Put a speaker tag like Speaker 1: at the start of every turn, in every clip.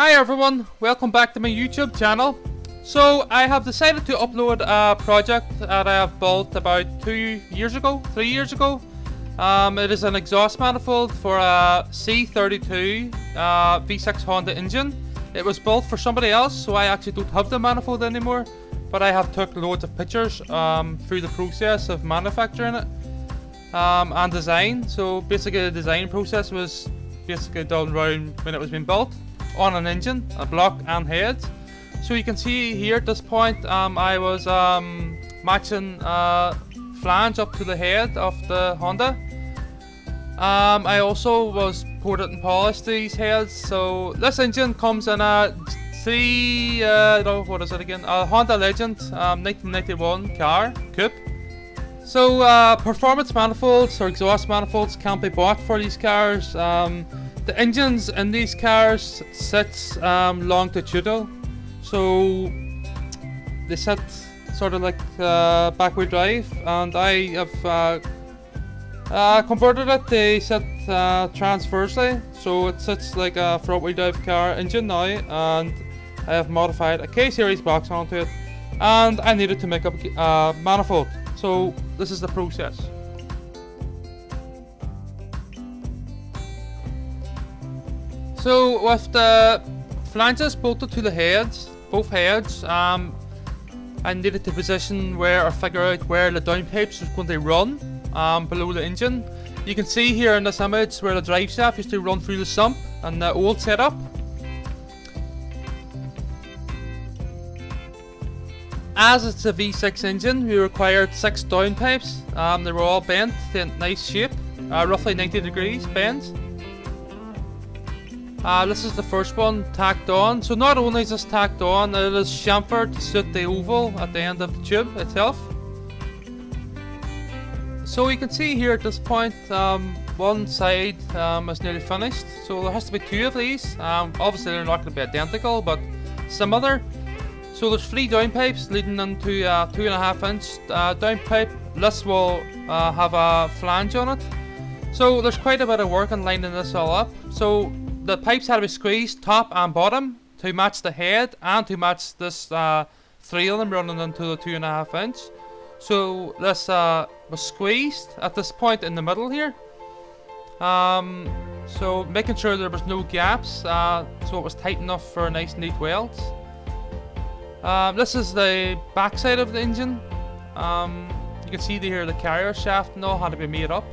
Speaker 1: Hi everyone, welcome back to my YouTube channel. So I have decided to upload a project that I have built about two years ago, three years ago. Um, it is an exhaust manifold for a C32 uh, V6 Honda engine. It was built for somebody else, so I actually don't have the manifold anymore. But I have took loads of pictures um, through the process of manufacturing it um, and design. So basically the design process was basically done around when it was being built on an engine, a block and head. So you can see here at this point um, I was um, matching uh, flange up to the head of the Honda. Um, I also was coated and polished these heads. So this engine comes in a C, uh, no, what is it again? A Honda Legend um, 1991 car, coupe. So uh, performance manifolds or exhaust manifolds can't be bought for these cars. Um, the engines in these cars sits um, longitudinal, so they sit sort of like uh, backward drive, and I have uh, uh, converted it. They sit uh, transversely, so it sits like a front wheel drive car engine now, and I have modified a K series box onto it, and I needed to make up a uh, manifold. So this is the process. So with the flanges bolted to the heads, both heads, um, I needed to position where or figure out where the downpipes was going to run um, below the engine. You can see here in this image where the drive shaft used to run through the sump and the old setup. As it's a V6 engine, we required six downpipes. Um, they were all bent in nice shape, uh, roughly 90 degrees bends. Uh, this is the first one tacked on. So not only is this tacked on, it is chamfered to suit the oval at the end of the tube itself. So you can see here at this point, um, one side um, is nearly finished. So there has to be two of these. Um, obviously they're not going to be identical, but similar. So there's three downpipes leading into a two and a half inch uh, downpipe. This will uh, have a flange on it. So there's quite a bit of work in lining this all up. So the pipes had to be squeezed top and bottom to match the head and to match this uh, three of them running into the two and a half inch. So this uh, was squeezed at this point in the middle here. Um, so making sure there was no gaps, uh, so it was tight enough for a nice neat welds. Um, this is the backside of the engine. Um, you can see here the carrier shaft and all had to be made up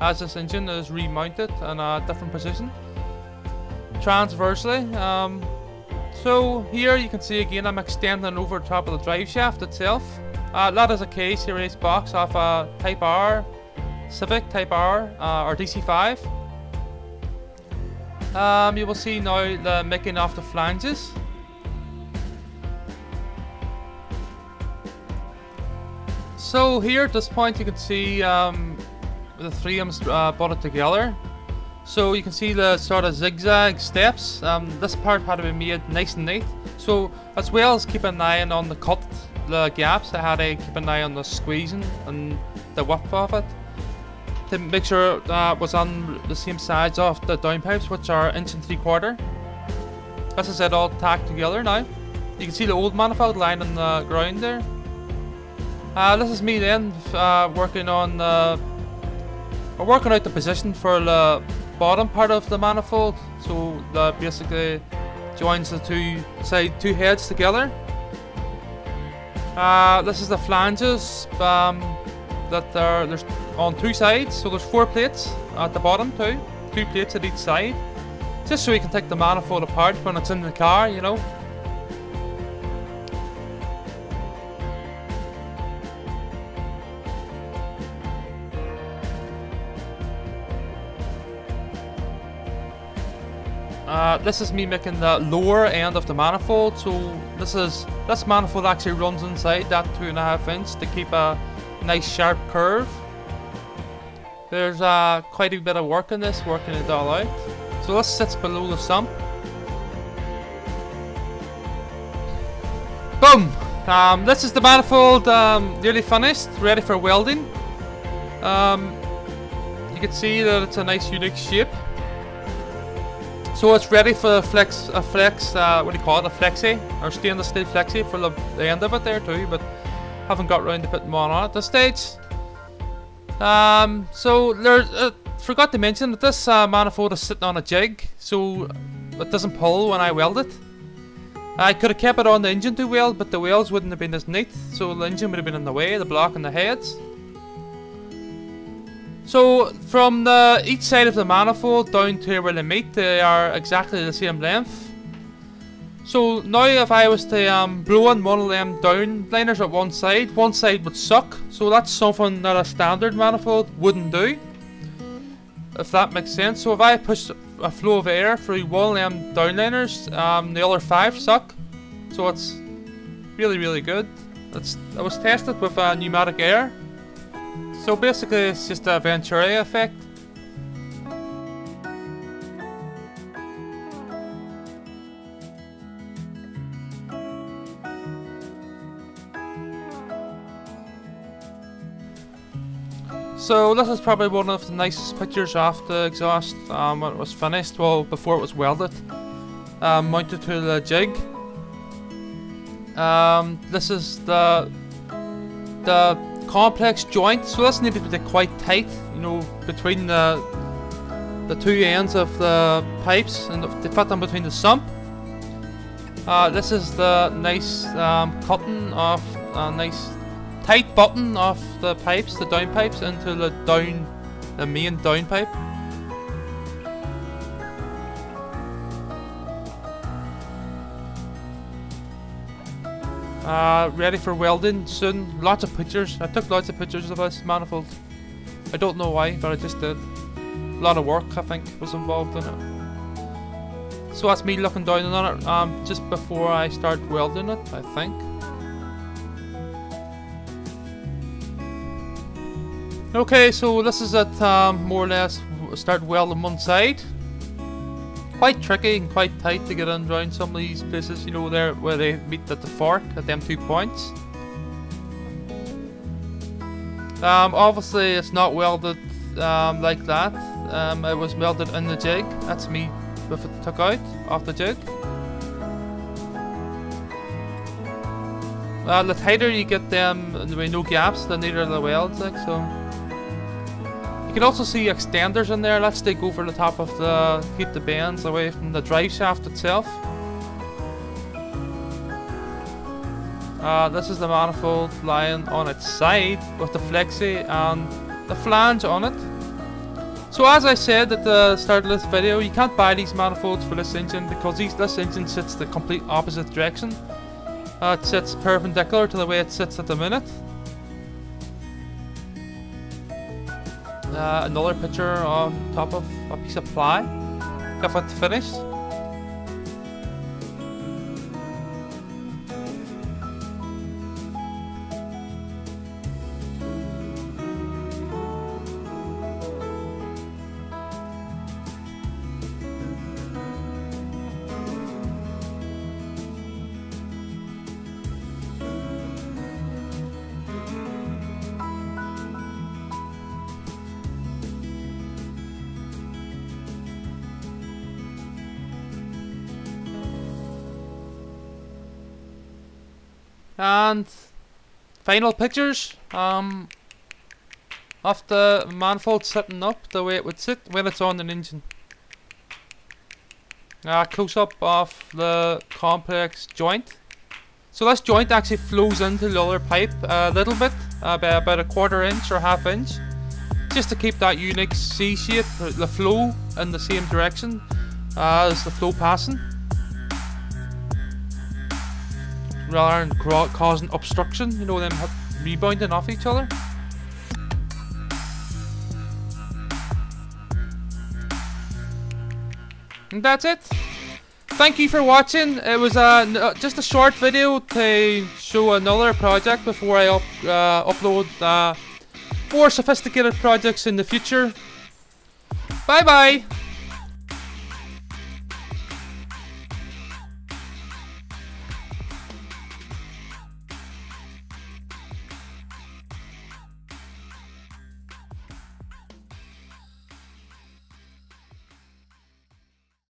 Speaker 1: as this engine is remounted in a different position transversely. Um, so here you can see again I'm extending over top of the drive shaft itself. Uh, that is a K series box off a Type R Civic Type R uh, or DC5. Um, you will see now the making of the flanges. So here at this point you can see um, the three of them uh, brought it together. So you can see the sort of zigzag steps. Um, this part had to be made nice and neat. So as well as keep an eye on the cut, the gaps, I had to keep an eye on the squeezing and the width of it. To make sure that was on the same sides of the downpipes, which are inch and three quarter. This is it all tacked together now. You can see the old manifold lying on the ground there. Uh, this is me then, uh, working on. We're working out the position for the bottom part of the manifold. So that basically joins the two side two heads together. Uh, this is the flanges um, that are there's on two sides. So there's four plates at the bottom too two plates at each side. Just so you can take the manifold apart when it's in the car you know This is me making the lower end of the manifold. So this is this manifold actually runs inside that two and a half inch to keep a nice sharp curve. There's uh, quite a bit of work in this, working it all out. So this sits below the sump. Boom! Um, this is the manifold um, nearly finished, ready for welding. Um, you can see that it's a nice unique shape. So it's ready for a flex, a flex, uh, what do you call it, a flexi, or stainless steel flexi for the, the end of it there too, but haven't got round to putting one on at this stage. Um, so there's, uh, forgot to mention that this uh, manifold is sitting on a jig, so it doesn't pull when I weld it. I could have kept it on the engine to weld, but the welds wouldn't have been as neat, so the engine would have been in the way, the block and the heads. So from the each side of the manifold down to where they meet, they are exactly the same length. So now if I was to um, blow on one of them down liners at one side, one side would suck. So that's something that a standard manifold wouldn't do. If that makes sense. So if I push a flow of air through one of them downliners, um, the other five suck. So it's really really good. It's, I was tested with uh, pneumatic air so basically it's just a Venturi effect. So this is probably one of the nicest pictures of the exhaust um, when it was finished, well before it was welded, um, mounted to the jig. Um, this is the the complex joint, so this needed to be quite tight, you know, between the the two ends of the pipes and to fit them between the sump. Uh, this is the nice um, cutting of a nice tight button of the pipes, the down pipes into the down, the main down pipe. Uh, ready for welding soon. Lots of pictures. I took lots of pictures of this manifold. I don't know why, but I just did. A lot of work, I think, was involved in it. So that's me looking down on it um, just before I start welding it, I think. Okay, so this is it, um, more or less, start welding one side quite tricky and quite tight to get around some of these places, you know, there where they meet at the fork at them two points. Um, obviously it's not welded um, like that. Um, it was welded in the jig. That's me with it took out off the jig. Uh, the tighter you get them, there be no gaps, the neater the welds like so can also see extenders in there. Let's dig over the top of the, keep the bends away from the drive shaft itself. Uh, this is the manifold lying on its side with the flexi and the flange on it. So as I said at the start of this video, you can't buy these manifolds for this engine because these, this engine sits the complete opposite direction. Uh, it sits perpendicular to the way it sits at the minute. Uh, another picture on top of a piece of ply. Got it finished. And final pictures um, of the manifold sitting up the way it would sit when it's on an engine. Uh, close up of the complex joint. So this joint actually flows into the other pipe a little bit, about a quarter inch or half inch, just to keep that unique C shape, the flow in the same direction as the flow passing. Rather than causing obstruction, you know, them rebounding off each other. And that's it. Thank you for watching. It was uh, just a short video to show another project before I up, uh, upload uh, more sophisticated projects in the future. Bye bye!